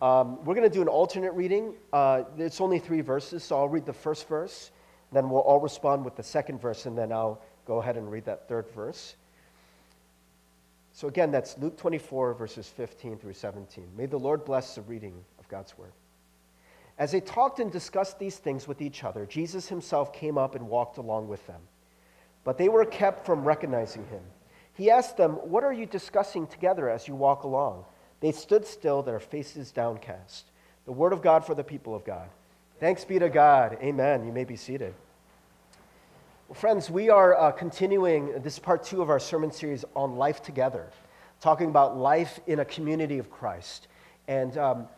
Um, we're going to do an alternate reading. Uh, it's only three verses, so I'll read the first verse, then we'll all respond with the second verse, and then I'll go ahead and read that third verse. So again, that's Luke 24, verses 15 through 17. May the Lord bless the reading of God's word. As they talked and discussed these things with each other, Jesus himself came up and walked along with them. But they were kept from recognizing him. He asked them, What are you discussing together as you walk along? They stood still, their faces downcast. The word of God for the people of God. Thanks be to God. Amen. You may be seated. Well, friends, we are uh, continuing this part two of our sermon series on life together, talking about life in a community of Christ. And um,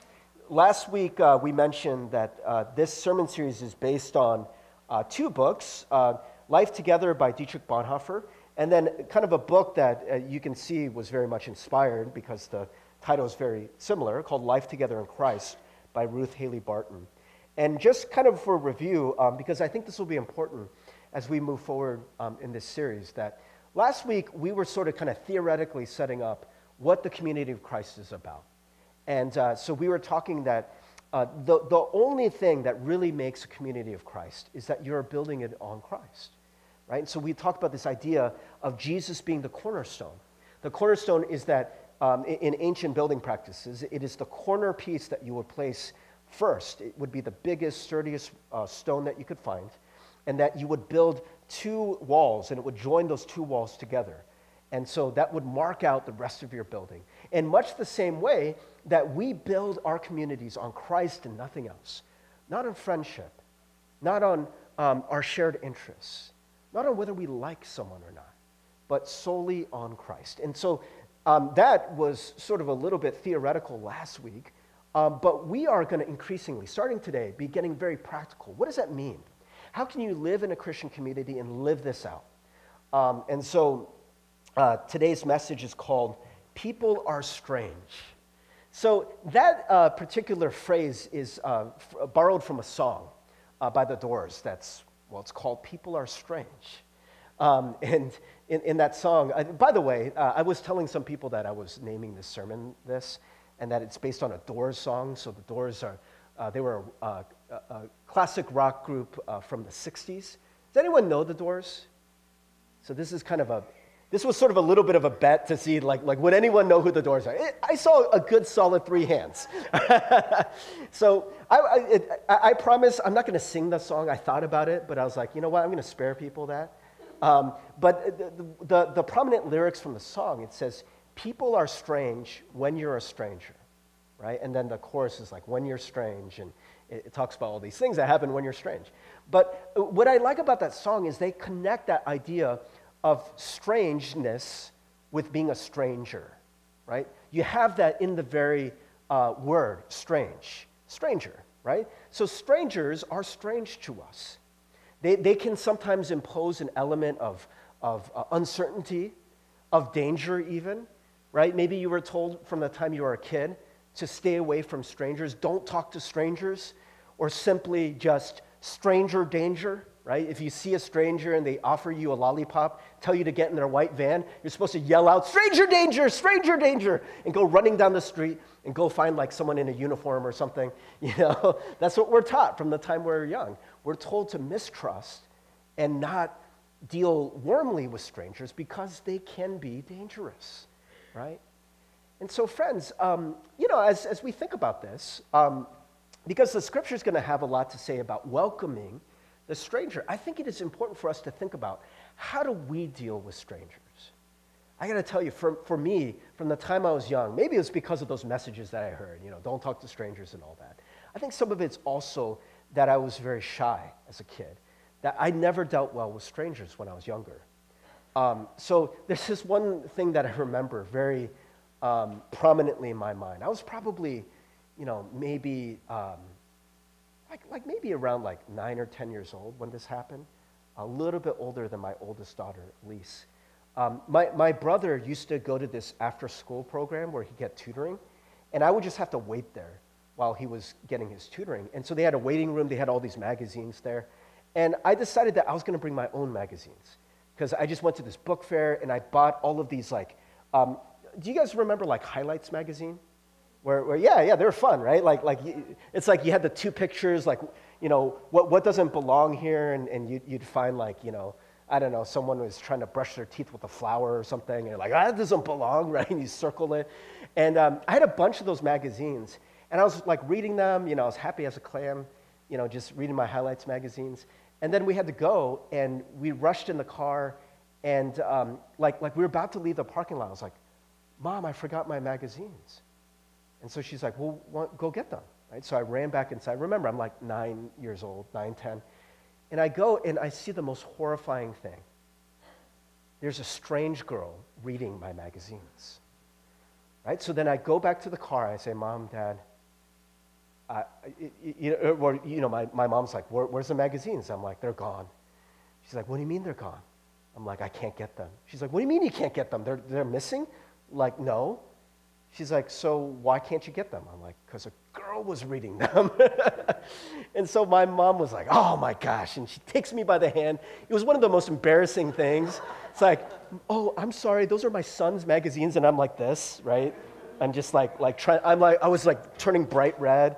last week uh, we mentioned that uh, this sermon series is based on uh, two books uh, Life Together by Dietrich Bonhoeffer, and then kind of a book that uh, you can see was very much inspired because the title is very similar, called Life Together in Christ by Ruth Haley Barton. And just kind of for review, um, because I think this will be important as we move forward um, in this series that last week we were sort of kind of theoretically setting up what the community of Christ is about. And uh, so we were talking that uh, the, the only thing that really makes a community of Christ is that you're building it on Christ, right? And so we talked about this idea of Jesus being the cornerstone. The cornerstone is that um, in, in ancient building practices, it is the corner piece that you would place first. It would be the biggest, sturdiest uh, stone that you could find and that you would build two walls and it would join those two walls together. And so that would mark out the rest of your building. In much the same way that we build our communities on Christ and nothing else, not on friendship, not on um, our shared interests, not on whether we like someone or not, but solely on Christ. And so um, that was sort of a little bit theoretical last week, um, but we are going to increasingly, starting today, be getting very practical. What does that mean? How can you live in a Christian community and live this out? Um, and so uh, today's message is called People Are Strange. So that uh, particular phrase is uh, f- borrowed from a song uh, by the Doors that's, well, it's called People Are Strange. Um, and in, in, that song, uh, by the way, uh, I was telling some people that I was naming this sermon this, and that it's based on a Doors song. So the Doors are, they were a, a, classic rock group uh, from the 60s. Does anyone know the Doors? So this is kind of a, this was sort of a little bit of a bet to see, like, like would anyone know who the Doors are? It, I saw a good solid three hands. so I, I, it, I, promise I'm not going to sing the song. I thought about it, but I was like, you know what? I'm going to spare people that. Um, but the, the, the prominent lyrics from the song, it says, people are strange when you're a stranger, right? And then the chorus is like, when you're strange, and it, it talks about all these things that happen when you're strange. But uh, what I like about that song is they connect that idea of strangeness with being a stranger, right? You have that in the very uh, word, strange, stranger, right? So strangers are strange to us. They, they can sometimes impose an element of, of uh, uncertainty, of danger, even, right? Maybe you were told from the time you were a kid to stay away from strangers, don't talk to strangers or simply just stranger danger, right? If you see a stranger and they offer you a lollipop, tell you to get in their white van, you're supposed to yell out, stranger danger, stranger danger, and go running down the street and go find like someone in a uniform or something. You know, that's what we're taught from the time we're young. We're told to mistrust and not deal warmly with strangers because they can be dangerous, right? And so, friends, um, you know, as, as we think about this, um, because the scripture is going to have a lot to say about welcoming the stranger. I think it is important for us to think about how do we deal with strangers? I got to tell you, for, for me, from the time I was young, maybe it was because of those messages that I heard, you know, don't talk to strangers and all that. I think some of it's also that I was very shy as a kid, that I never dealt well with strangers when I was younger. Um, so there's this one thing that I remember very um, prominently in my mind. I was probably you know, maybe um, like, like maybe around like nine or 10 years old when this happened, a little bit older than my oldest daughter, Lise. Um, my, my brother used to go to this after school program where he'd get tutoring, and I would just have to wait there while he was getting his tutoring. And so they had a waiting room, they had all these magazines there. And I decided that I was going to bring my own magazines because I just went to this book fair and I bought all of these, like, um, do you guys remember like Highlights magazine? Where, where yeah, yeah, they're fun, right? Like, like it's like you had the two pictures, like, you know, what, what doesn't belong here, and, and you, you'd find like, you know, I don't know, someone was trying to brush their teeth with a flower or something, and you're like, ah, that doesn't belong, right? And you circle it. And um, I had a bunch of those magazines, and I was like reading them, you know, I was happy as a clam, you know, just reading my highlights magazines. And then we had to go, and we rushed in the car, and um, like, like we were about to leave the parking lot. I was like, Mom, I forgot my magazines. And so she's like, Well, go get them. Right? So I ran back inside. Remember, I'm like nine years old, nine, ten. And I go and I see the most horrifying thing. There's a strange girl reading my magazines. Right? So then I go back to the car. I say, Mom, Dad, I, you, know, or, you know my, my mom's like, Where, Where's the magazines? I'm like, They're gone. She's like, What do you mean they're gone? I'm like, I can't get them. She's like, What do you mean you can't get them? They're, they're missing? Like, no. She's like, So why can't you get them? I'm like, Because a girl was reading them. and so my mom was like, Oh my gosh. And she takes me by the hand. It was one of the most embarrassing things. It's like, Oh, I'm sorry. Those are my son's magazines. And I'm like this, right? I'm just like, like trying, I'm like, I was like turning bright red.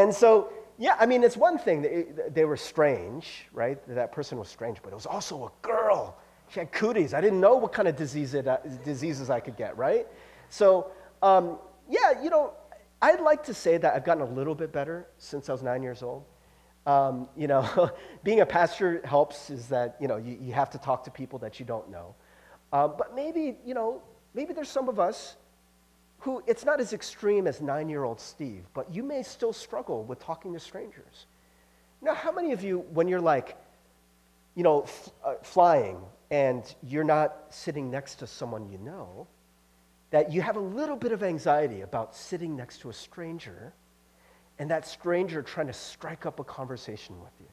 And so, yeah, I mean, it's one thing. They, they were strange, right? That person was strange, but it was also a girl. She had cooties. I didn't know what kind of disease it, uh, diseases I could get, right? So, um, yeah, you know, I'd like to say that I've gotten a little bit better since I was nine years old. Um, you know, being a pastor helps is that, you know, you, you have to talk to people that you don't know. Uh, but maybe, you know, maybe there's some of us who it's not as extreme as nine year old Steve, but you may still struggle with talking to strangers. Now, how many of you, when you're like, you know, f- uh, flying and you're not sitting next to someone you know, that you have a little bit of anxiety about sitting next to a stranger and that stranger trying to strike up a conversation with you?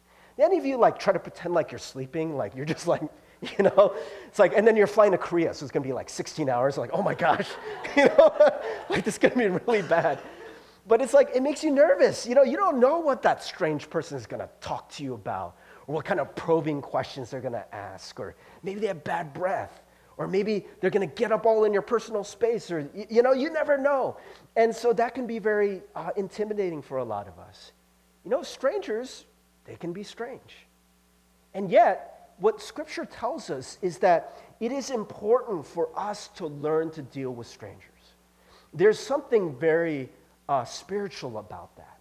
Any of you like try to pretend like you're sleeping, like you're just like, you know? It's like and then you're flying to korea so it's going to be like 16 hours like oh my gosh you know? Like this is going to be really bad. But it's like it makes you nervous. You know you don't know what that strange person is going to talk to you about or what kind of probing questions they're going to ask or maybe they have bad breath or maybe they're going to get up all in your personal space or you know you never know. And so that can be very uh, intimidating for a lot of us. You know strangers they can be strange. And yet what Scripture tells us is that it is important for us to learn to deal with strangers. There's something very uh, spiritual about that.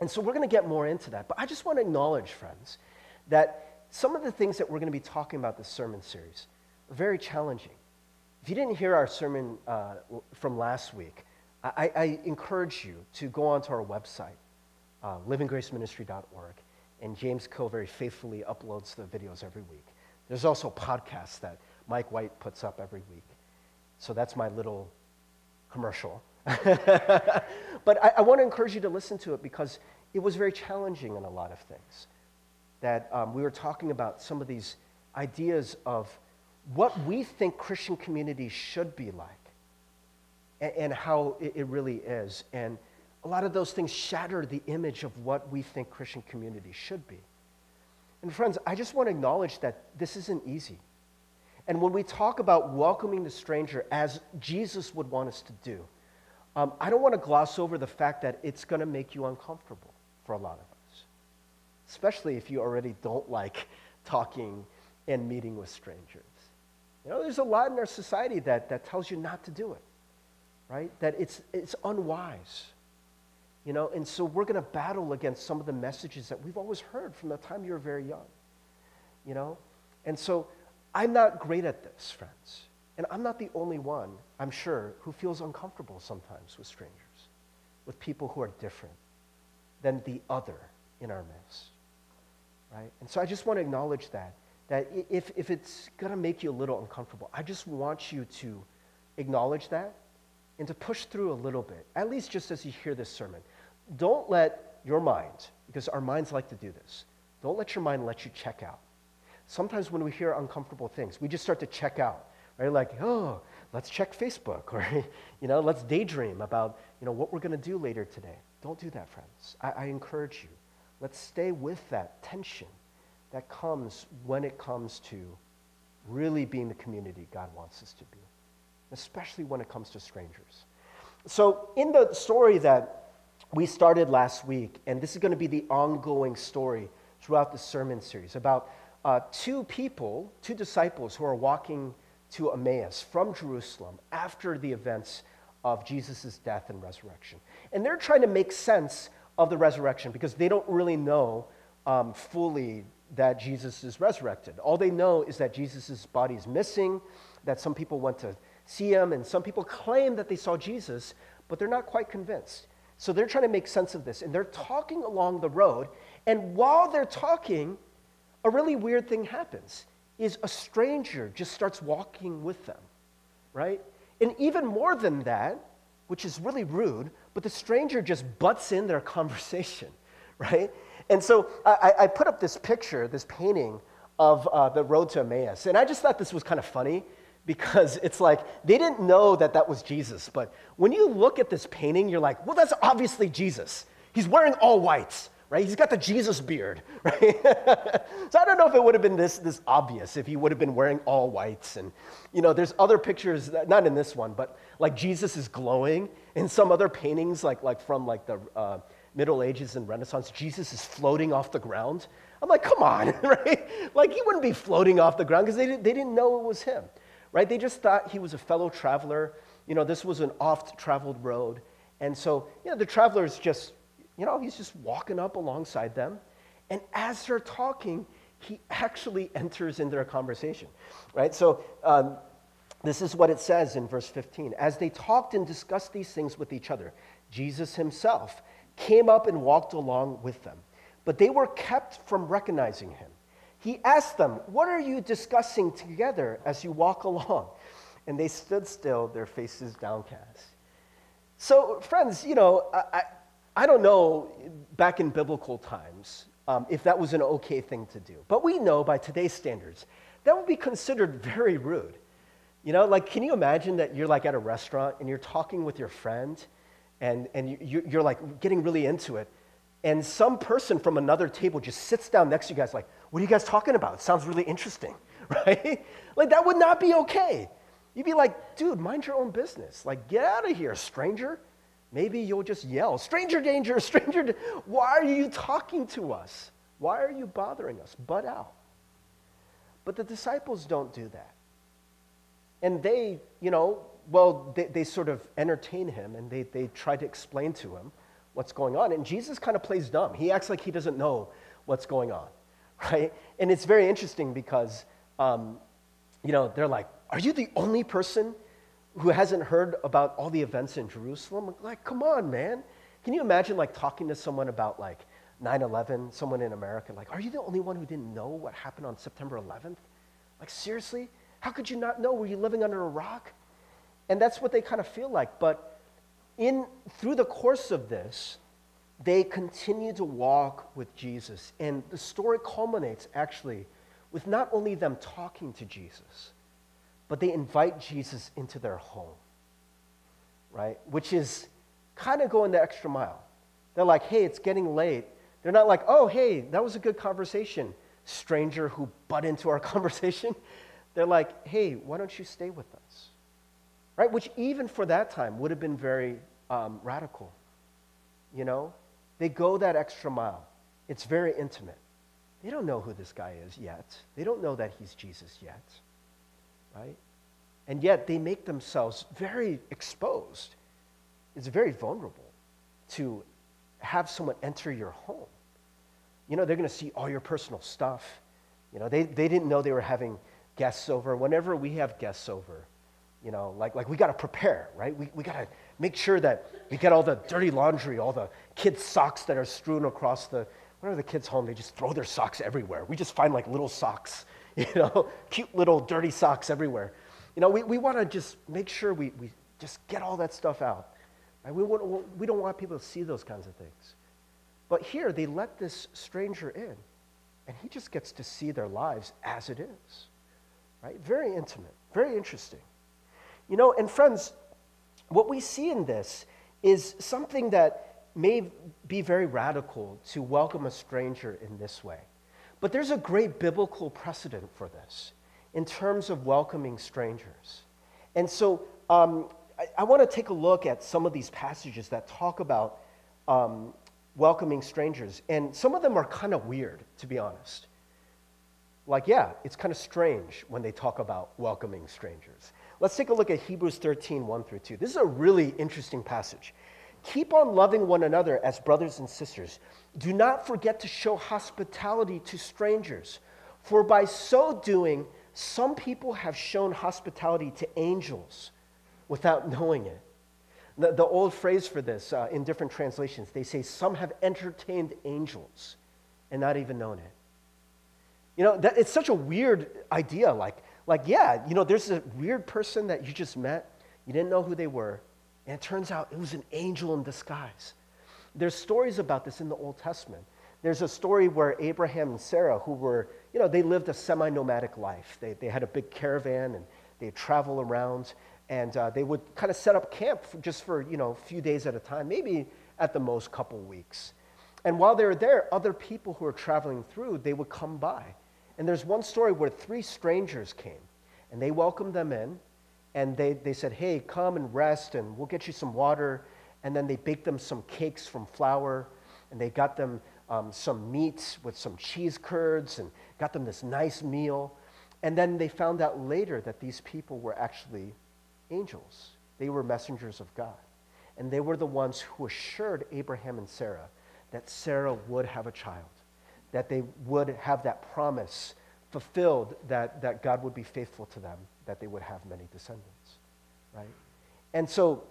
And so we're going to get more into that. But I just want to acknowledge, friends, that some of the things that we're going to be talking about this sermon series are very challenging. If you didn't hear our sermon uh, from last week, I, I, encourage you to go onto our website, uh, livinggraceministry.org, and James Kill very faithfully uploads the videos every week. There's also podcasts that Mike White puts up every week. So that's my little commercial. but I, I, want to encourage you to listen to it because it was very challenging in a lot of things. That um, we were talking about some of these ideas of what we think Christian communities should be like and, and how it, it really is. And a lot of those things shatter the image of what we think Christian community should be. And friends, I just want to acknowledge that this isn't easy. And when we talk about welcoming the stranger as Jesus would want us to do, um, I don't want to gloss over the fact that it's going to make you uncomfortable for a lot of us, especially if you already don't like talking and meeting with strangers. You know, there's a lot in our society that, that tells you not to do it, right? That it's, it's unwise. You know, and so we're going to battle against some of the messages that we've always heard from the time you were very young. You know? And so I'm not great at this, friends. And I'm not the only one, I'm sure, who feels uncomfortable sometimes with strangers, with people who are different than the other in our midst. Right? And so I just want to acknowledge that. That if, if it's going to make you a little uncomfortable, I just want you to acknowledge that and to push through a little bit, at least just as you hear this sermon. Don't let your mind, because our minds like to do this, don't let your mind let you check out. Sometimes when we hear uncomfortable things, we just start to check out, right? Like, oh, let's check Facebook, or, you know, let's daydream about, you know, what we're going to do later today. Don't do that, friends. I, I encourage you. Let's stay with that tension that comes when it comes to really being the community God wants us to be, especially when it comes to strangers. So, in the story that we started last week, and this is going to be the ongoing story throughout the sermon series about uh, two people, two disciples who are walking to Emmaus from Jerusalem after the events of Jesus' death and resurrection. And they're trying to make sense of the resurrection because they don't really know um, fully that Jesus is resurrected. All they know is that Jesus' body is missing, that some people went to see him, and some people claim that they saw Jesus, but they're not quite convinced. So they're trying to make sense of this, and they're talking along the road, and while they're talking, a really weird thing happens is a stranger just starts walking with them, right? And even more than that, which is really rude, but the stranger just butts in their conversation, right? And so I, I put up this picture, this painting of uh, the road to Emmaus. And I just thought this was kind of funny because it's like they didn't know that that was Jesus. But when you look at this painting, you're like, well, that's obviously Jesus. He's wearing all whites, right? He's got the Jesus beard, right? so I don't know if it would have been this, this obvious if he would have been wearing all whites. And, you know, there's other pictures, not in this one, but like Jesus is glowing. In some other paintings, like, like from like the uh, Middle Ages and Renaissance, Jesus is floating off the ground. I'm like, come on, right? Like he wouldn't be floating off the ground because they, they didn't know it was him, right? They just thought he was a fellow traveler. You know, this was an oft traveled road. And so, you know, the traveler's just, you know, he's just walking up alongside them. And as they're talking, he actually enters in their conversation, right? So, um, this is what it says in verse 15. As they talked and discussed these things with each other, Jesus himself came up and walked along with them, but they were kept from recognizing him. He asked them, What are you discussing together as you walk along? And they stood still, their faces downcast. So, friends, you know, I, I, don't know back in biblical times um, if that was an okay thing to do. But we know by today's standards, that would be considered very rude. You know, like, can you imagine that you're like at a restaurant and you're talking with your friend and, and you, you're like getting really into it, and some person from another table just sits down next to you guys, like, what are you guys talking about? It sounds really interesting, right? like, that would not be okay. You'd be like, dude, mind your own business. Like, get out of here, stranger. Maybe you'll just yell, stranger danger, stranger. Why are you talking to us? Why are you bothering us? Butt out. But the disciples don't do that. And they, you know, well, they, they sort of entertain him and they, they try to explain to him what's going on. And Jesus kind of plays dumb. He acts like he doesn't know what's going on, right? And it's very interesting because, um, you know, they're like, Are you the only person who hasn't heard about all the events in Jerusalem? Like, come on, man. Can you imagine, like, talking to someone about, like, 9 11, someone in America, like, Are you the only one who didn't know what happened on September 11th? Like, seriously? How could you not know? Were you living under a rock? And that's what they kind of feel like. But in, through the course of this, they continue to walk with Jesus. And the story culminates actually with not only them talking to Jesus, but they invite Jesus into their home, right? Which is kind of going the extra mile. They're like, hey, it's getting late. They're not like, oh, hey, that was a good conversation, stranger who butt into our conversation. They're like, hey, why don't you stay with us? Right? Which, even for that time, would have been very um, radical. You know? They go that extra mile. It's very intimate. They don't know who this guy is yet, they don't know that he's Jesus yet. Right? And yet, they make themselves very exposed. It's very vulnerable to have someone enter your home. You know, they're going to see all your personal stuff. You know, they, they didn't know they were having guests over. Whenever we have guests over, you know, like, like we got to prepare, right? We, we got to make sure that we get all the dirty laundry, all the kids' socks that are strewn across the, whenever the kids home, they just throw their socks everywhere. We just find like little socks, you know, cute little dirty socks everywhere. You know, we, we want to just make sure we, we just get all that stuff out. Right? We, want, we don't want people to see those kinds of things. But here, they let this stranger in, and he just gets to see their lives as it is right? Very intimate, very interesting. You know, and friends, what we see in this is something that may be very radical to welcome a stranger in this way. But there's a great biblical precedent for this in terms of welcoming strangers. And so um, I, I want to take a look at some of these passages that talk about um, welcoming strangers. And some of them are kind of weird, to be honest. Like, yeah, it's kind of strange when they talk about welcoming strangers. Let's take a look at Hebrews 13, 1 through 2. This is a really interesting passage. Keep on loving one another as brothers and sisters. Do not forget to show hospitality to strangers, for by so doing, some people have shown hospitality to angels without knowing it. The, the old phrase for this uh, in different translations, they say, Some have entertained angels and not even known it. You know, that, it's such a weird idea. Like, like, yeah, you know, there's a weird person that you just met, you didn't know who they were, and it turns out it was an angel in disguise. There's stories about this in the Old Testament. There's a story where Abraham and Sarah, who were, you know, they lived a semi nomadic life. They, they had a big caravan and they travel around and uh, they would kind of set up camp for, just for, you know, a few days at a time, maybe at the most couple weeks. And while they were there, other people who were traveling through, they would come by and there's one story where three strangers came and they welcomed them in and they, they said, Hey, come and rest and we'll get you some water. And then they baked them some cakes from flour and they got them um, some meats with some cheese curds and got them this nice meal. And then they found out later that these people were actually angels, they were messengers of God. And they were the ones who assured Abraham and Sarah that Sarah would have a child that they would have that promise fulfilled that, that God would be faithful to them, that they would have many descendants, right? And so,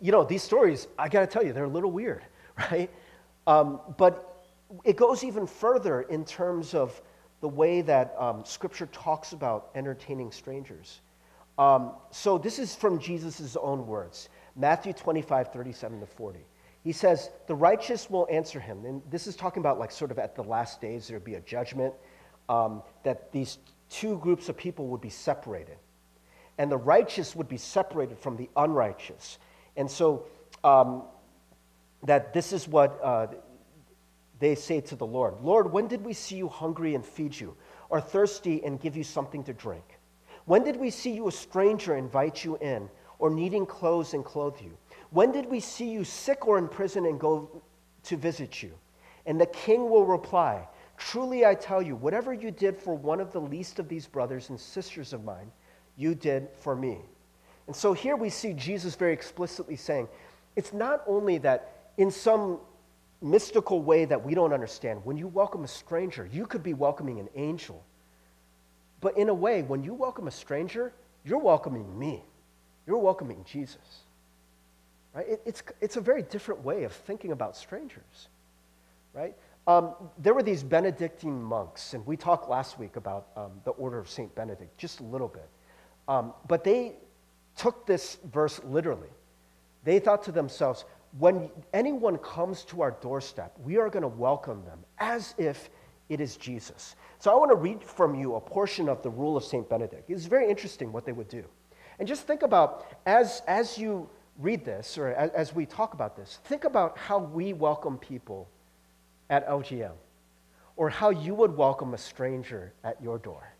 you know, these stories, I got to tell you, they're a little weird, right? Um, but it goes even further in terms of the way that um, Scripture talks about entertaining strangers. Um, so this is from Jesus' own words Matthew 25, 37 to 40. He says, The righteous will answer him. And this is talking about, like, sort of at the last days, there'd be a judgment, um, that these two groups of people would be separated. And the righteous would be separated from the unrighteous. And so, um, that this is what uh, they say to the Lord Lord, when did we see you hungry and feed you, or thirsty and give you something to drink? When did we see you a stranger invite you in, or needing clothes and clothe you? When did we see you sick or in prison and go to visit you? And the king will reply, Truly I tell you, whatever you did for one of the least of these brothers and sisters of mine, you did for me. And so here we see Jesus very explicitly saying, it's not only that in some mystical way that we don't understand, when you welcome a stranger, you could be welcoming an angel. But in a way, when you welcome a stranger, you're welcoming me. You're welcoming Jesus. Right? It, it's, it's a very different way of thinking about strangers. Right? Um, there were these Benedictine monks, and we talked last week about um, the order of St. Benedict, just a little bit. Um, but they took this verse literally. They thought to themselves, when anyone comes to our doorstep, we are going to welcome them as if it is Jesus. So I want to read from you a portion of the rule of St. Benedict. It's very interesting what they would do. And just think about as, as you read this, or as, as we talk about this, think about how we welcome people at LGM, or how you would welcome a stranger at your door,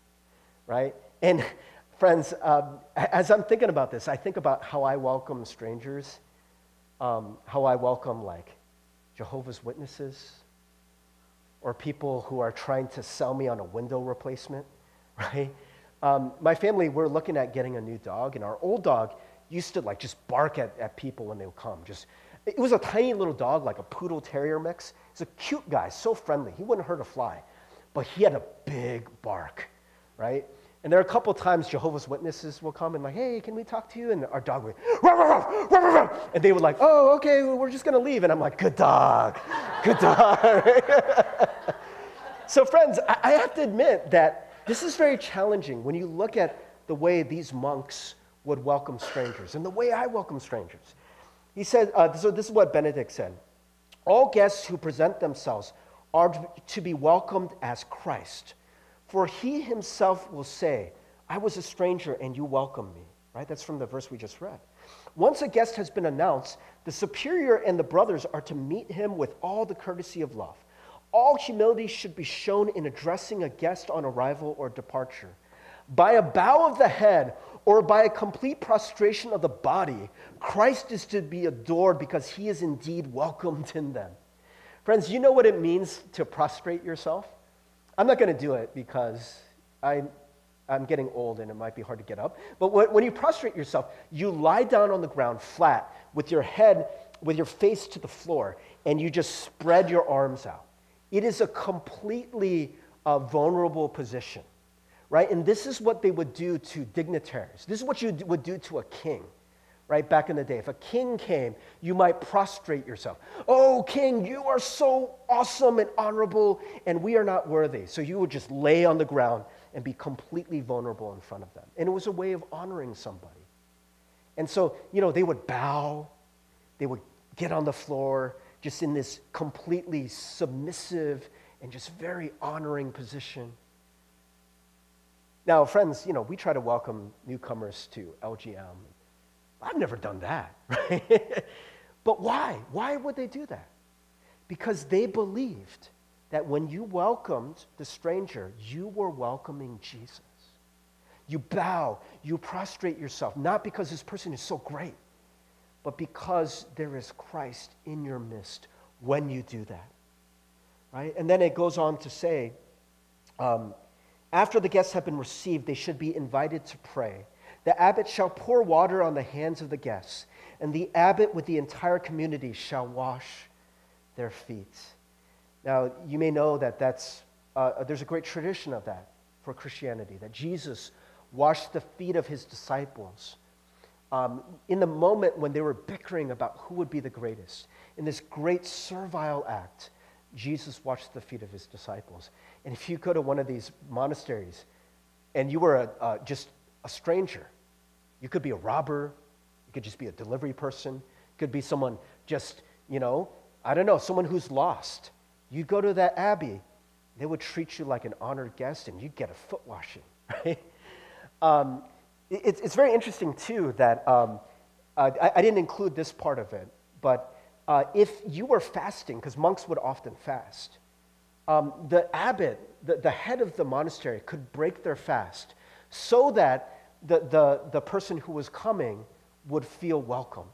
right? And friends, um, as I'm thinking about this, I think about how I welcome strangers, um, how I welcome like Jehovah's Witnesses, or people who are trying to sell me on a window replacement, right? Um, my family, we're looking at getting a new dog, and our old dog, used to like just bark at, at people when they would come. Just it was a tiny little dog, like a poodle terrier mix. He's a cute guy, so friendly. He wouldn't hurt a fly, but he had a big bark, right? And there are a couple times Jehovah's Witnesses will come and like, hey, can we talk to you? And our dog would, ruff, ruff, ruff, and they would like, oh, okay, we're just gonna leave. And I'm like, good dog, good dog. so friends, I have to admit that this is very challenging when you look at the way these monks would welcome strangers and the way I welcome strangers. He said, uh, so this is what Benedict said All guests who present themselves are to be welcomed as Christ, for he himself will say, I was a stranger and you welcomed me. Right? That's from the verse we just read. Once a guest has been announced, the superior and the brothers are to meet him with all the courtesy of love. All humility should be shown in addressing a guest on arrival or departure. By a bow of the head or by a complete prostration of the body, Christ is to be adored because he is indeed welcomed in them. Friends, you know what it means to prostrate yourself? I'm not going to do it because I, I'm getting old and it might be hard to get up. But when you prostrate yourself, you lie down on the ground flat with your head, with your face to the floor, and you just spread your arms out. It is a completely uh, vulnerable position, right? And this is what they would do to dignitaries. This is what you would do to a king, right? Back in the day. If a king came, you might prostrate yourself. Oh, king, you are so awesome and honorable, and we are not worthy. So you would just lay on the ground and be completely vulnerable in front of them. And it was a way of honoring somebody. And so, you know, they would bow, they would get on the floor, just in this completely submissive and just very honoring position. Now, friends, you know, we try to welcome newcomers to LGM. I've never done that, right? but why? Why would they do that? Because they believed that when you welcomed the stranger, you were welcoming Jesus. You bow, you prostrate yourself, not because this person is so great, but because there is Christ in your midst when you do that. Right? And then it goes on to say, um, after the guests have been received, they should be invited to pray. The abbot shall pour water on the hands of the guests, and the abbot with the entire community shall wash their feet. Now, you may know that that's, uh, there's a great tradition of that for Christianity, that Jesus washed the feet of his disciples um, in the moment when they were bickering about who would be the greatest. In this great servile act, Jesus washed the feet of his disciples. And if you go to one of these monasteries and you were a, just a stranger, you could be a robber, you could just be a delivery person, could be someone just, you know, I don't know, someone who's lost. You go to that abbey, they would treat you like an honored guest and you'd get a foot washing, right? Um, it, it's very interesting, too, that um, I, I, didn't include this part of it, but uh, if you were fasting, because monks would often fast, um, the abbot, the, the head of the monastery, could break their fast so that the, the, the person who was coming would feel welcome,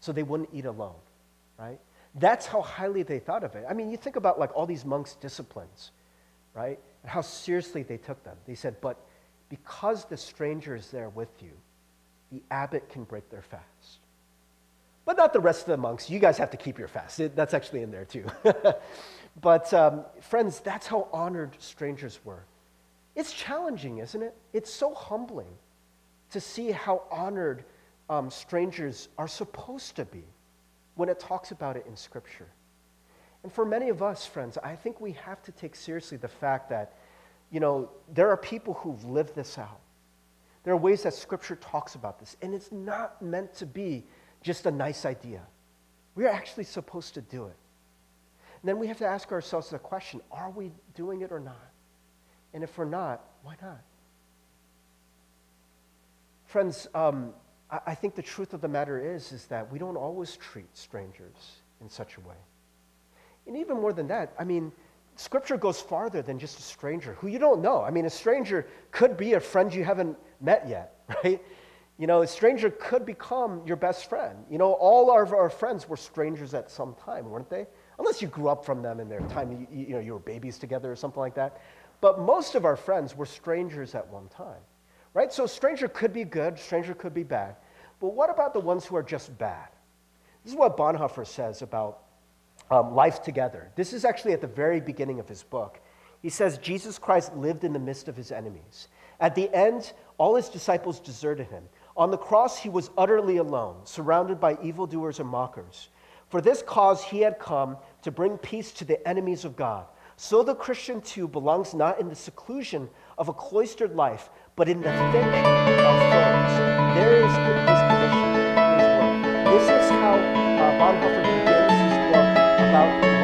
so they wouldn't eat alone, right? That's how highly they thought of it. I mean, you think about like all these monks' disciplines, right? And how seriously they took them. They said, but because the stranger is there with you, the abbot can break their fast. But not the rest of the monks. You guys have to keep your fast. It, that's actually in there too. but um, friends, that's how honored strangers were. It's challenging, isn't it? It's so humbling to see how honored um, strangers are supposed to be when it talks about it in Scripture. And for many of us, friends, I think we have to take seriously the fact that, you know, there are people who've lived this out. There are ways that Scripture talks about this, and it's not meant to be just a nice idea. We are actually supposed to do it. And then we have to ask ourselves the question are we doing it or not? And if we're not, why not? Friends, um, I think the truth of the matter is, is that we don't always treat strangers in such a way. And even more than that, I mean, Scripture goes farther than just a stranger who you don't know. I mean, a stranger could be a friend you haven't met yet, right? You know, a stranger could become your best friend. You know, all of our friends were strangers at some time, weren't they? Unless you grew up from them in their time, you, you know, you were babies together or something like that. But most of our friends were strangers at one time right? So stranger could be good, stranger could be bad. But what about the ones who are just bad? This is what Bonhoeffer says about um, life together. This is actually at the very beginning of his book. He says Jesus Christ lived in the midst of his enemies. At the end, all his disciples deserted him. On the cross, he was utterly alone, surrounded by evildoers and mockers. For this cause, he had come to bring peace to the enemies of God. So the Christian too belongs not in the seclusion of a cloistered life, but in the thick of thorns, there is his commission, his work. This is how uh, Bonhoeffer begins his book about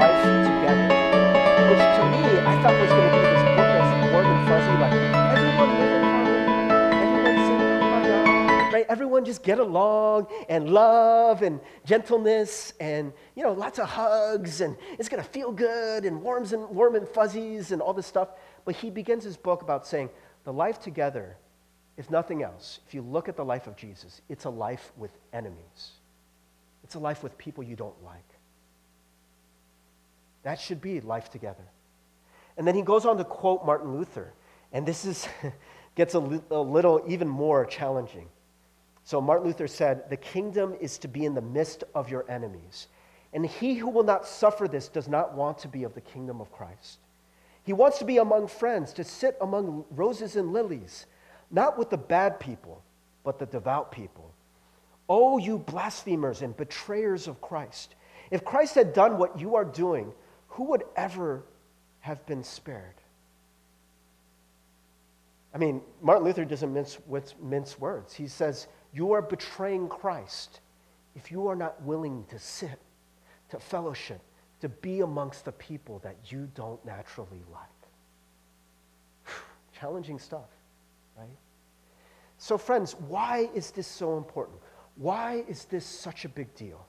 Everyone just get along and love and gentleness and you know lots of hugs and it's going to feel good and warms and warm and fuzzies and all this stuff. But he begins his book about saying the life together if nothing else, if you look at the life of Jesus, it's a life with enemies. It's a life with people you don't like. That should be life together. And then he goes on to quote Martin Luther, and this is, gets a, li- a little even more challenging. So Martin Luther said, The kingdom is to be in the midst of your enemies. And he who will not suffer this does not want to be of the kingdom of Christ. He wants to be among friends, to sit among roses and lilies, not with the bad people, but the devout people. Oh, you blasphemers and betrayers of Christ. If Christ had done what you are doing, who would ever have been spared? I mean, Martin Luther doesn't mince, mince words. He says, You are betraying Christ if you are not willing to sit, to fellowship, to be amongst the people that you don't naturally like. Challenging stuff, right? So, friends, why is this so important? Why is this such a big deal?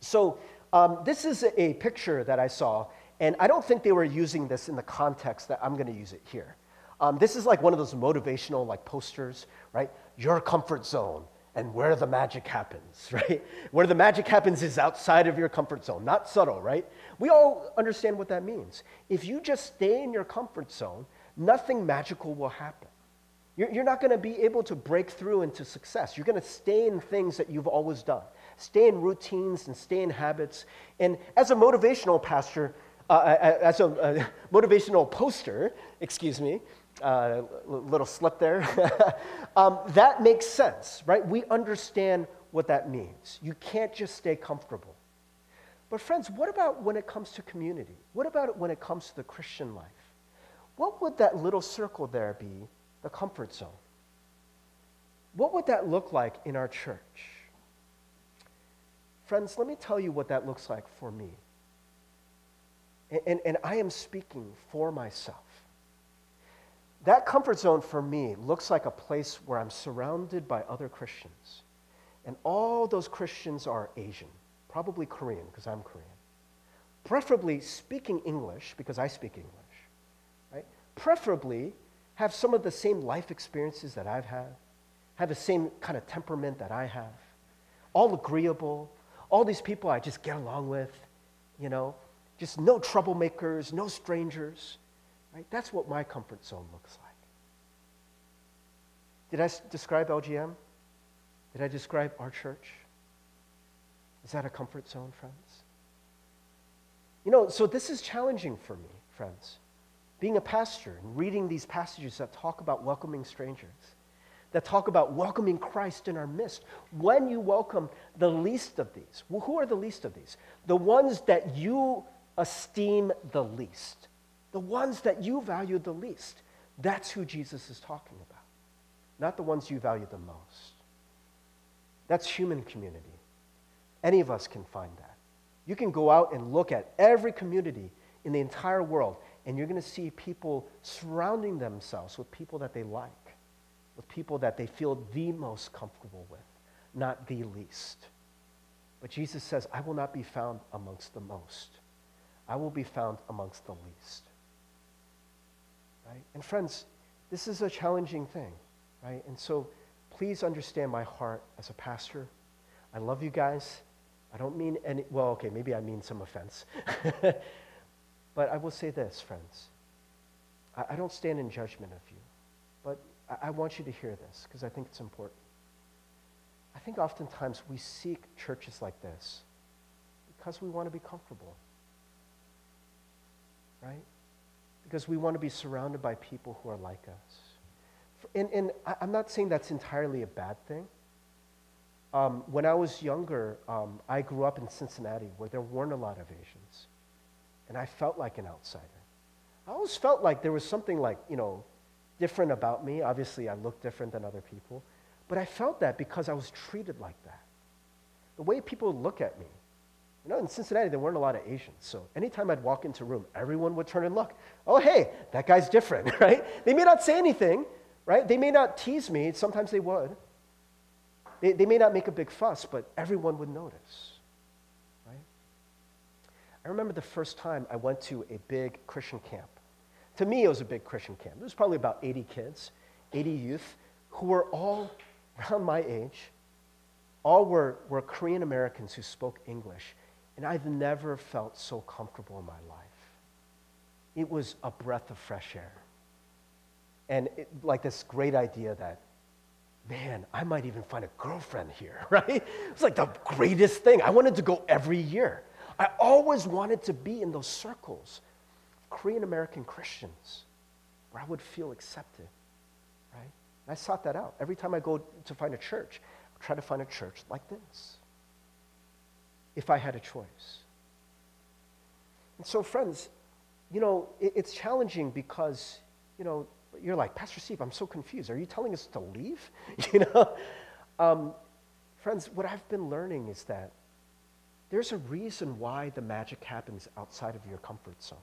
So, um, this is a picture that I saw, and I don't think they were using this in the context that I'm going to use it here. Um, this is like one of those motivational like posters, right? Your comfort zone and where the magic happens, right? Where the magic happens is outside of your comfort zone, not subtle, right? We all understand what that means. If you just stay in your comfort zone, nothing magical will happen. You're, not going to be able to break through into success. You're going to stay in things that you've always done, stay in routines and stay in habits. And as a motivational pastor, uh, uh, uh as a uh, motivational poster, excuse me, uh, little slip there, um, that makes sense, right? We understand what that means. You can't just stay comfortable. But, friends, what about when it comes to community? What about it when it comes to the Christian life? What would that little circle there be the comfort zone. What would that look like in our church? Friends, let me tell you what that looks like for me. And, and, and, I am speaking for myself. That comfort zone for me looks like a place where I'm surrounded by other Christians. And all those Christians are Asian, probably Korean, because I'm Korean. Preferably speaking English, because I speak English. Right? Preferably have some of the same life experiences that I've had, have the same kind of temperament that I have, all agreeable, all these people I just get along with, you know, just no troublemakers, no strangers, right? That's what my comfort zone looks like. Did I describe LGM? Did I describe our church? Is that a comfort zone, friends? You know, so this is challenging for me, friends being a pastor and reading these passages that talk about welcoming strangers, that talk about welcoming Christ in our midst, when you welcome the least of these, well, who are the least of these? The ones that you esteem the least, the ones that you value the least. That's who Jesus is talking about, not the ones you value the most. That's human community. Any of us can find that. You can go out and look at every community in the entire world and you're going to see people surrounding themselves with people that they like, with people that they feel the most comfortable with, not the least. But Jesus says, I will not be found amongst the most. I will be found amongst the least. Right? And friends, this is a challenging thing, right? And so please understand my heart as a pastor. I love you guys. I don't mean any, well, okay, maybe I mean some offense. But I will say this, friends. I, I don't stand in judgment of you, but I, I want you to hear this because I think it's important. I think oftentimes we seek churches like this because we want to be comfortable, right? Because we want to be surrounded by people who are like us. And, and I'm not saying that's entirely a bad thing. Um, when I was younger, um, I grew up in Cincinnati where there weren't a lot of Asians and I felt like an outsider. I always felt like there was something like, you know, different about me. Obviously, I looked different than other people, but I felt that because I was treated like that. The way people look at me. You know, in Cincinnati, there weren't a lot of Asians. So anytime I'd walk into a room, everyone would turn and look. Oh, hey, that guy's different, right? They may not say anything, right? They may not tease me. Sometimes they would. They, they may not make a big fuss, but everyone would notice. Right? I remember the first time I went to a big Christian camp. To me, it was a big Christian camp. There was probably about 80 kids, 80 youth who were all around my age. All were, were Korean Americans who spoke English. And I've never felt so comfortable in my life. It was a breath of fresh air. And it, like this great idea that, man, I might even find a girlfriend here, right? It's like the greatest thing. I wanted to go every year. I always wanted to be in those circles Korean American Christians where I would feel accepted, right? And I sought that out. Every time I go to find a church, I try to find a church like this if I had a choice. And so, friends, you know, it, it's challenging because, you know, you're like, Pastor Steve, I'm so confused. Are you telling us to leave? you know? Um, friends, what I've been learning is that there's a reason why the magic happens outside of your comfort zone.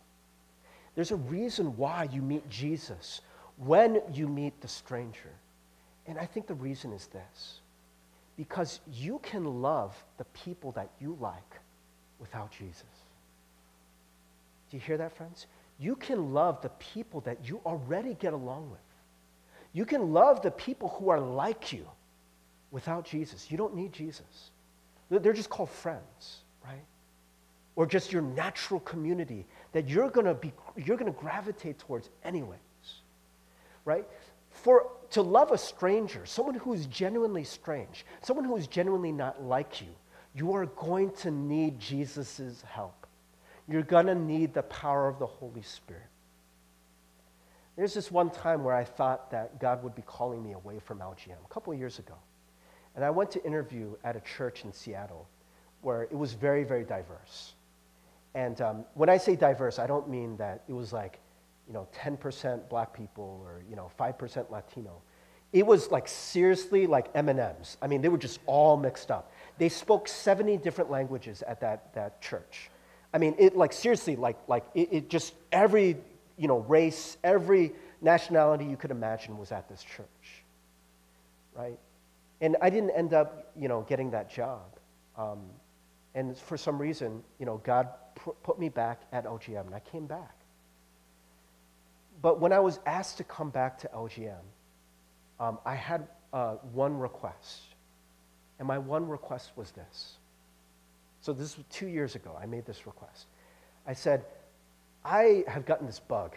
There's a reason why you meet Jesus when you meet the stranger. And I think the reason is this because you can love the people that you like without Jesus. Do you hear that, friends? You can love the people that you already get along with. You can love the people who are like you without Jesus. You don't need Jesus. They're just called friends, right? Or just your natural community that you're going to be you're to gravitate towards anyways. Right? For to love a stranger, someone who is genuinely strange, someone who is genuinely not like you, you are going to need Jesus' help. You're going to need the power of the Holy Spirit. There's this one time where I thought that God would be calling me away from LGM, a couple of years ago. And I went to interview at a church in Seattle where it was very, very diverse. And um, when I say diverse, I don't mean that it was like you know, 10% black people or, you know, 5% Latino. It was like seriously like M&Ms. I mean, they were just all mixed up. They spoke 70 different languages at that, that church. I mean, it like seriously, like, like it, it just every, you know, race, every nationality you could imagine was at this church, right? And I didn't end up, you know, getting that job. Um, and for some reason, you know, God put me back at LGM, and I came back. But when I was asked to come back to LGM, um, I had uh, one request. And my one request was this. So this was two years ago. I made this request. I said, I have gotten this bug.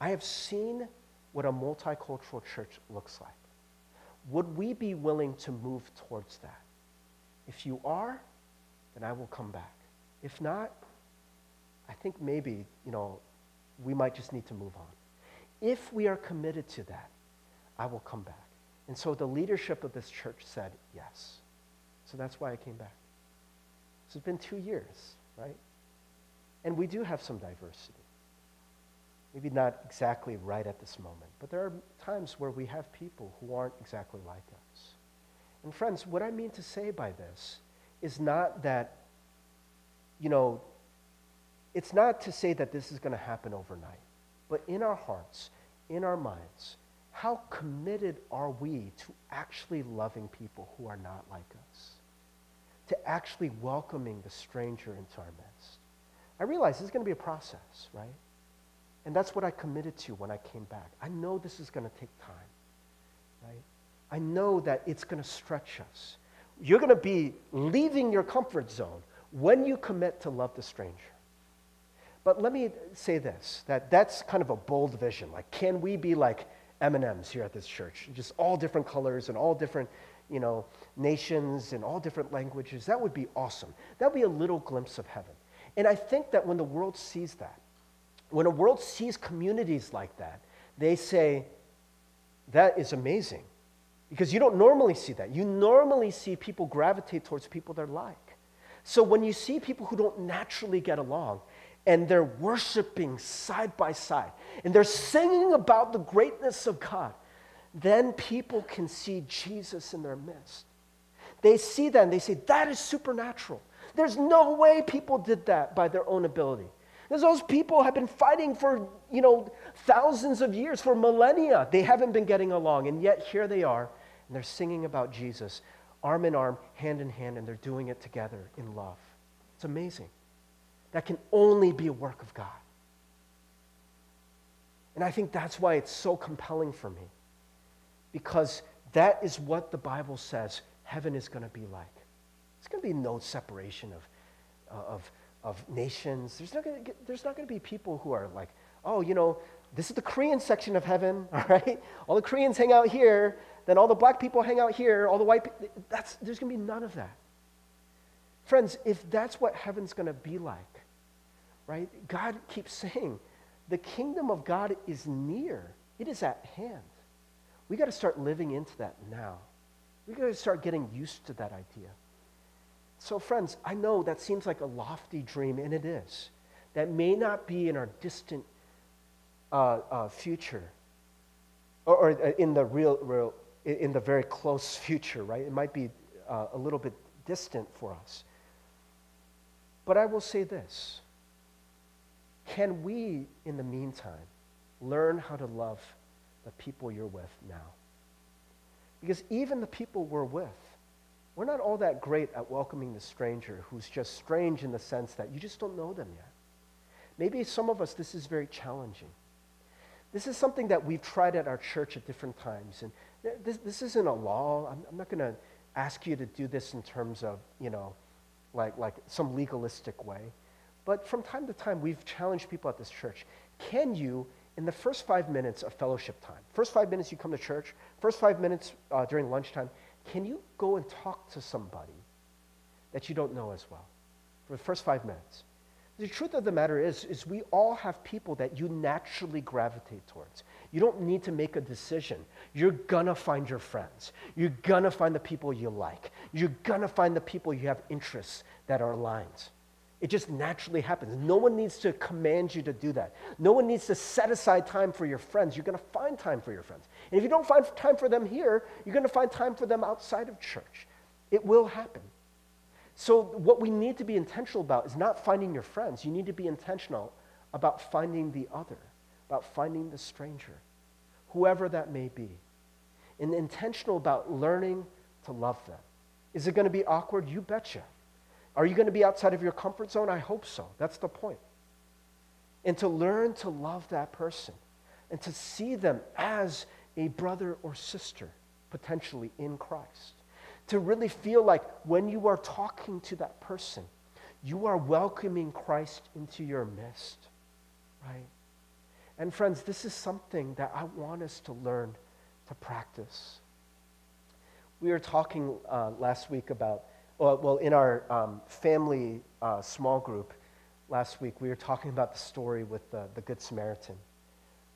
I have seen what a multicultural church looks like. Would we be willing to move towards that? If you are, then I will come back. If not, I think maybe, you know, we might just need to move on. If we are committed to that, I will come back. And so the leadership of this church said yes. So that's why I came back. So it's been two years, right? And we do have some diversity. Maybe not exactly right at this moment, but there are times where we have people who aren't exactly like us. And friends, what I mean to say by this is not that, you know, it's not to say that this is going to happen overnight. But in our hearts, in our minds, how committed are we to actually loving people who are not like us? To actually welcoming the stranger into our midst? I realize this is going to be a process, right? And that's what I committed to when I came back. I know this is going to take time, right? I know that it's going to stretch us. You're going to be leaving your comfort zone when you commit to love the stranger. But let me say this, that that's kind of a bold vision. Like, can we be like M&Ms here at this church? Just all different colors and all different, you know, nations and all different languages. That would be awesome. That would be a little glimpse of heaven. And I think that when the world sees that, when a world sees communities like that, they say, that is amazing. Because you don't normally see that. You normally see people gravitate towards people they're like. So when you see people who don't naturally get along, and they're worshiping side by side and they're singing about the greatness of God, then people can see Jesus in their midst. They see that and they say, that is supernatural. There's no way people did that by their own ability. Because those people have been fighting for, you know, thousands of years, for millennia. They haven't been getting along. And yet here they are, and they're singing about Jesus, arm in arm, hand in hand, and they're doing it together in love. It's amazing. That can only be a work of God. And I think that's why it's so compelling for me. Because That is what the Bible says heaven is going to be like. It's going to be no separation of, uh, of, of nations. There's not, going to there's not going to be people who are like, oh, you know, this is the Korean section of heaven, all right? All the Koreans hang out here, then all the black people hang out here, all the white people. That's, there's going to be none of that. Friends, if that's what heaven's going to be like, right? God keeps saying, the kingdom of God is near, it is at hand. We got to start living into that now. We got to start getting used to that idea. So, friends, I know that seems like a lofty dream, and it is. That may not be in our distant uh, uh, future, or, or, uh, in the real, real, in the very close future, right? It might be uh, a little bit distant for us. But I will say this can we, in the meantime, learn how to love the people you're with now? Because even the people we're with, we're not all that great at welcoming the stranger who's just strange in the sense that you just don't know them yet. Maybe some of us, this is very challenging. This is something that we've tried at our church at different times. And this, this isn't a law. I'm, I'm not going to ask you to do this in terms of, you know, like, like some legalistic way. But from time to time, we've challenged people at this church. Can you, in the first five minutes of fellowship time, first five minutes you come to church, first five minutes uh, during lunchtime, can you go and talk to somebody that you don't know as well for the first five minutes? The truth of the matter is, is we all have people that you naturally gravitate towards. You don't need to make a decision. You're gonna find your friends. You're gonna find the people you like. You're gonna find the people you have interests that are aligned. It just naturally happens. No one needs to command you to do that. No one needs to set aside time for your friends. You're going to find time for your friends. And if you don't find time for them here, you're going to find time for them outside of church. It will happen. So, what we need to be intentional about is not finding your friends. You need to be intentional about finding the other, about finding the stranger, whoever that may be. And intentional about learning to love them. Is it going to be awkward? You betcha. Are you going to be outside of your comfort zone? I hope so. That's the point. And to learn to love that person and to see them as a brother or sister, potentially in Christ. To really feel like when you are talking to that person, you are welcoming Christ into your midst, right? And friends, this is something that I want us to learn to practice. We were talking uh, last week about well, in our um, family uh, small group last week, we were talking about the story with the, the Good Samaritan,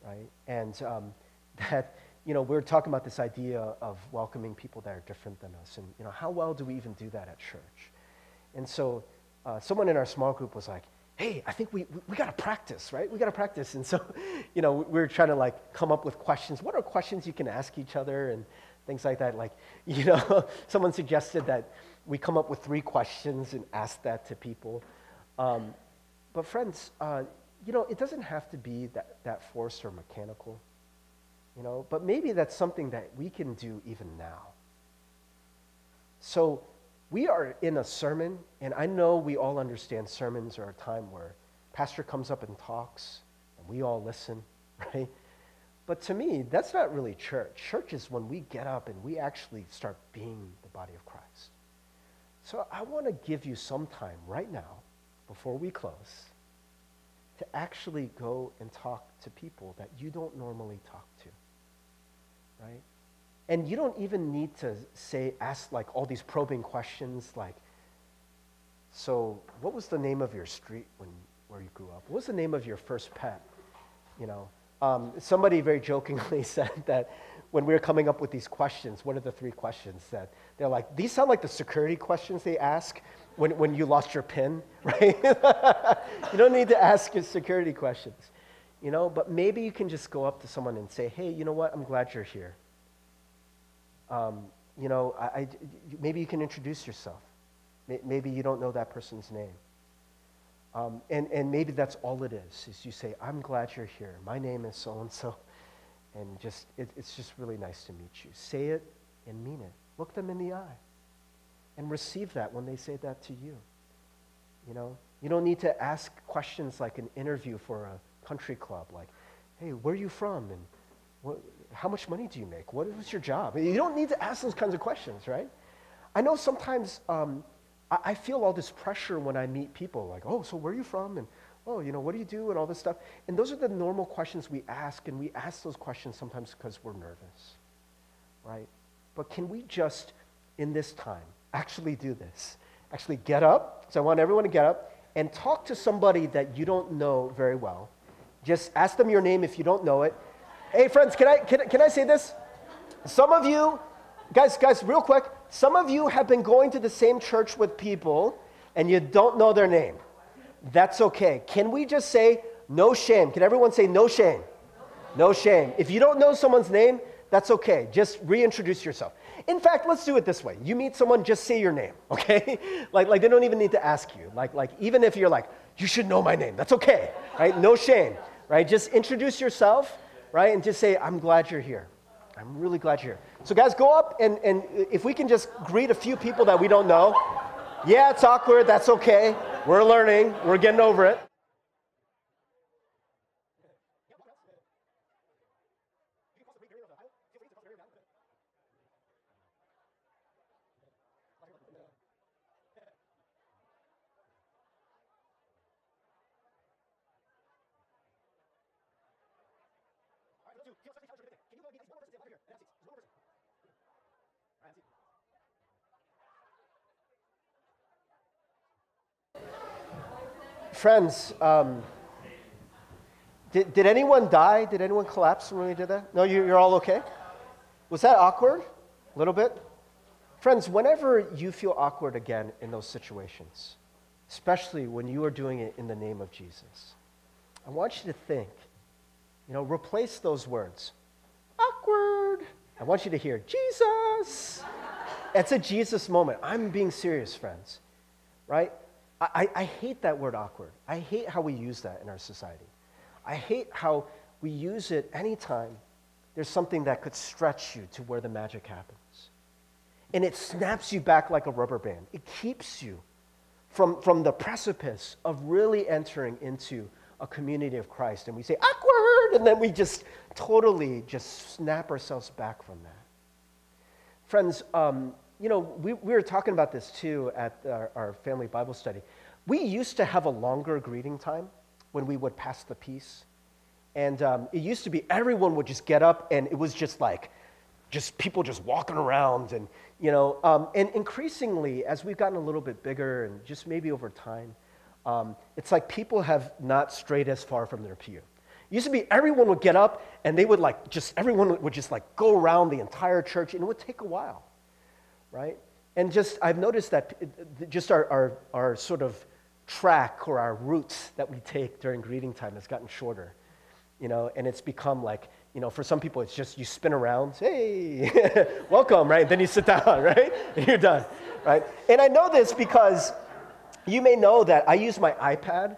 right? And um, that, you know, we were talking about this idea of welcoming people that are different than us. And, you know, how well do we even do that at church? And so uh, someone in our small group was like, hey, I think we, we, we got to practice, right? We got to practice. And so, you know, we were trying to like come up with questions. What are questions you can ask each other and things like that? Like, you know, someone suggested that we come up with three questions and ask that to people. Um, but friends, uh, you know, it doesn't have to be that, that forced or mechanical, you know, but maybe that's something that we can do even now. So we are in a sermon, and I know we all understand sermons are a time where pastor comes up and talks, and we all listen, right? But to me, that's not really church. Church is when we get up and we actually start being the body of Christ. So I want to give you some time right now, before we close, to actually go and talk to people that you don't normally talk to, right? And you don't even need to say, ask like all these probing questions like, so what was the name of your street when, where you grew up? What was the name of your first pet? You know, um, somebody very jokingly said that when we were coming up with these questions, what are the three questions that they're like, these sound like the security questions they ask when, when you lost your PIN, right? you don't need to ask your security questions, you know, but maybe you can just go up to someone and say, hey, you know what, I'm glad you're here. Um, you know, I, I, maybe you can introduce yourself. Maybe you don't know that person's name. Um, and, and maybe that's all it is, is you say, I'm glad you're here. My name is so-and-so. And just, it, it's just really nice to meet you. Say it and mean it. Look them in the eye. And receive that when they say that to you. You know, you don't need to ask questions like an interview for a country club, like, hey, where are you from? And what, How much money do you make? What is your job? You don't need to ask those kinds of questions, right? I know sometimes um, I, I feel all this pressure when I meet people, like, oh, so where are you from? And oh, you know, what do you do? And all this stuff. And those are the normal questions we ask, and we ask those questions sometimes because we're nervous, right? But can we just, in this time, actually do this? Actually get up. So I want everyone to get up and talk to somebody that you don't know very well. Just ask them your name if you don't know it. Hey, friends, can I, can, can I say this? Some of you, guys, guys, real quick, some of you have been going to the same church with people and you don't know their name. That's okay. Can we just say no shame? Can everyone say no shame? No shame. If you don't know someone's name, that's okay. Just reintroduce yourself. In fact, let's do it this way. You meet someone, just say your name, okay? like, like they don't even need to ask you. Like, like even if you're like, you should know my name, that's okay, right? No shame, right? Just introduce yourself, right? And just say, I'm glad you're here. I'm really glad you're here. So, guys, go up and, and if we can just greet a few people that we don't know. Yeah, it's awkward. That's okay. We're learning, we're getting over it. Friends, um, did, did anyone die? Did anyone collapse when we did that? No, you, you're all okay? Was that awkward? A little bit? Friends, whenever you feel awkward again in those situations, especially when you are doing it in the name of Jesus, I want you to think, you know, replace those words. Awkward. I want you to hear Jesus. It's a Jesus moment. I'm being serious, friends, right? I, I hate that word awkward. I hate how we use that in our society. I hate how we use it anytime there's something that could stretch you to where the magic happens. And it snaps you back like a rubber band. It keeps you from, from the precipice of really entering into a community of Christ. And we say, awkward! And then we just totally just snap ourselves back from that. Friends, um, you know, we, we were talking about this too at our, our family Bible study. We used to have a longer greeting time when we would pass the peace. And um, it used to be everyone would just get up and it was just like, just people just walking around and, you know, um, and increasingly as we've gotten a little bit bigger and just maybe over time, um, it's like people have not strayed as far from their pew. It used to be everyone would get up and they would like just, everyone would just like go around the entire church and it would take a while right? And just, I've noticed that just our, our, our sort of track or our routes that we take during greeting time has gotten shorter, you know, and it's become like, you know, for some people, it's just you spin around, hey, welcome, right? Then you sit down, right? And you're done, right? And I know this because you may know that I use my iPad,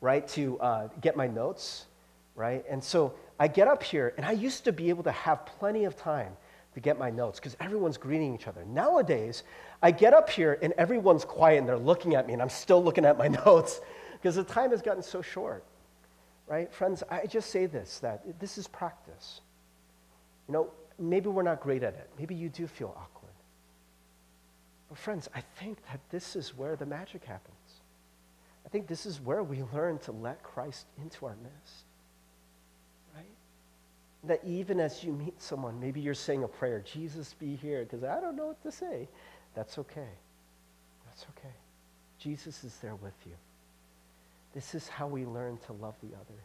right, to uh, get my notes, right? And so I get up here, and I used to be able to have plenty of time to get my notes because everyone's greeting each other. Nowadays, I get up here and everyone's quiet and they're looking at me and I'm still looking at my notes because the time has gotten so short. Right? Friends, I just say this that this is practice. You know, maybe we're not great at it. Maybe you do feel awkward. But friends, I think that this is where the magic happens. I think this is where we learn to let Christ into our midst that even as you meet someone, maybe you're saying a prayer, Jesus be here, because I don't know what to say. That's okay. That's okay. Jesus is there with you. This is how we learn to love the other.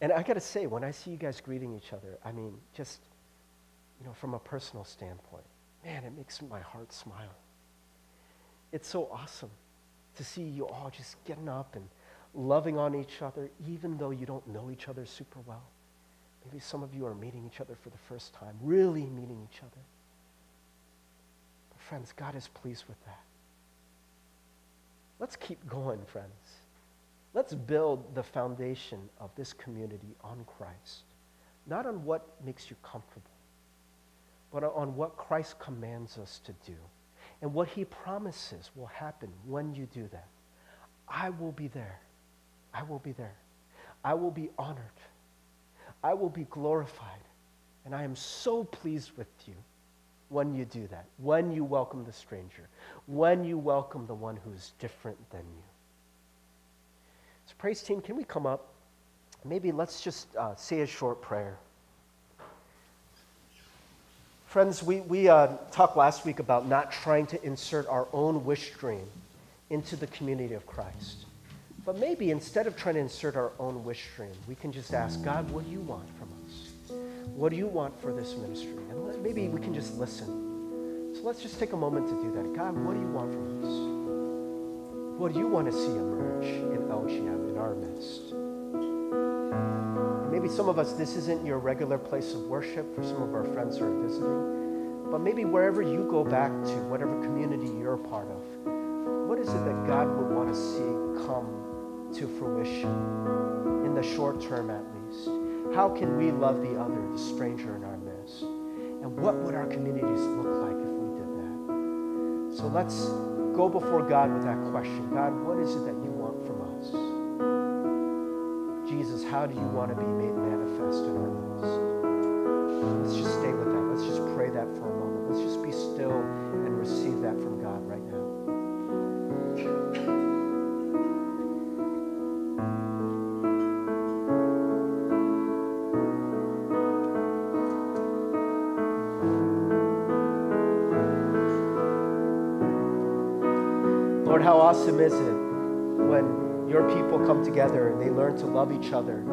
And I got to say, when I see you guys greeting each other, I mean, just, you know, from a personal standpoint, man, it makes my heart smile. It's so awesome to see you all just getting up and loving on each other, even though you don't know each other super well. Maybe some of you are meeting each other for the first time, really meeting each other. But, friends, God is pleased with that. Let's keep going, friends. Let's build the foundation of this community on Christ, not on what makes you comfortable, but on what Christ commands us to do and what he promises will happen when you do that. I will be there. I will be there. I will be honored. I will be glorified. And I am so pleased with you when you do that, when you welcome the stranger, when you welcome the one who is different than you. So, praise team, can we come up? Maybe let's just uh, say a short prayer. Friends, we, we uh, talked last week about not trying to insert our own wish dream into the community of Christ. But maybe instead of trying to insert our own wish dream, we can just ask God, what do you want from us? What do you want for this ministry? And maybe we can just listen. So let's just take a moment to do that. God, what do you want from us? What do you want to see emerge in LGM, in our midst? And maybe some of us, this isn't your regular place of worship for some of our friends who are visiting. But maybe wherever you go back to, whatever community you're a part of, what is it that God would want to see come to fruition in the short term at least? How can we love the other, the stranger in our midst? And what would our communities look like if we did that? So let's go before God with that question God, what is it that you want from us? Jesus, how do you want to be made manifest in our midst? Let's just stay with that. Let's just pray that for a moment. Let's just be still how awesome is it when your people come together and they learn to love each other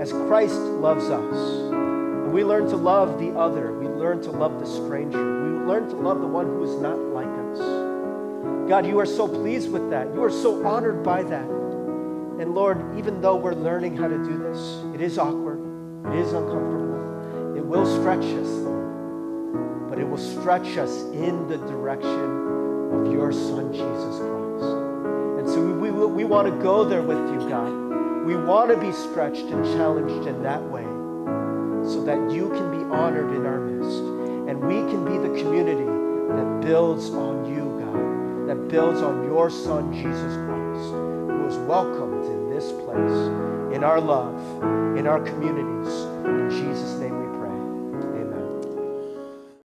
as Christ loves us. And we learn to love the other. We learn to love the stranger. We learn to love the one who is not like us. God, you are so pleased with that. You are so honored by that. And Lord, even though we're learning how to do this, it is awkward, it is uncomfortable, it will stretch us. But it will stretch us in the direction of your Son, Jesus Christ. So we, want to go there with you, God. We want to be stretched and challenged in that way so that you can be honored in our midst. And we can be the community that builds on you, God, that builds on your Son, Jesus Christ, who is welcomed in this place, in our love, in our communities.